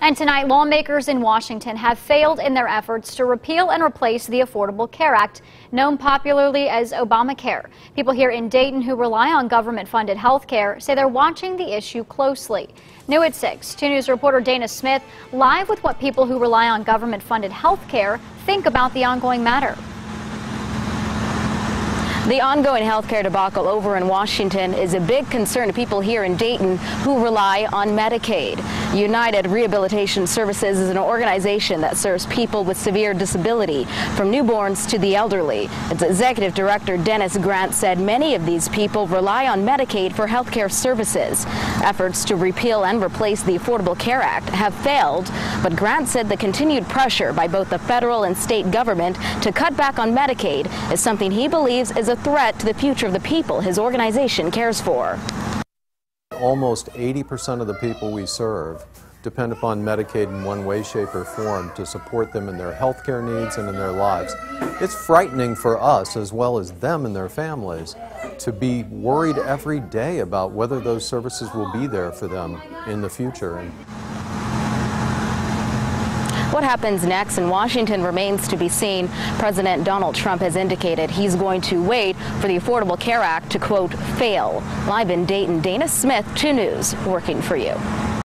And tonight, lawmakers in Washington have failed in their efforts to repeal and replace the Affordable Care Act, known popularly as Obamacare. People here in Dayton who rely on government-funded health care say they're watching the issue closely. New at 6, 2 News reporter Dana Smith live with what people who rely on government-funded health care think about the ongoing matter. The ongoing healthcare debacle over in Washington is a big concern to people here in Dayton who rely on Medicaid. United Rehabilitation Services is an organization that serves people with severe disability, from newborns to the elderly. Its executive director, Dennis Grant, said many of these people rely on Medicaid for healthcare services. Efforts to repeal and replace the Affordable Care Act have failed, but Grant said the continued pressure by both the federal and state government to cut back on Medicaid is something he believes is a threat to the future of the people his organization cares for. Almost 80% of the people we serve depend upon Medicaid in one way, shape, or form to support them in their health care needs and in their lives. It's frightening for us, as well as them and their families, to be worried every day about whether those services will be there for them in the future. What happens next in Washington remains to be seen. President Donald Trump has indicated he's going to wait for the Affordable Care Act to, quote, fail. Live in Dayton, Dana Smith, 2 News, working for you.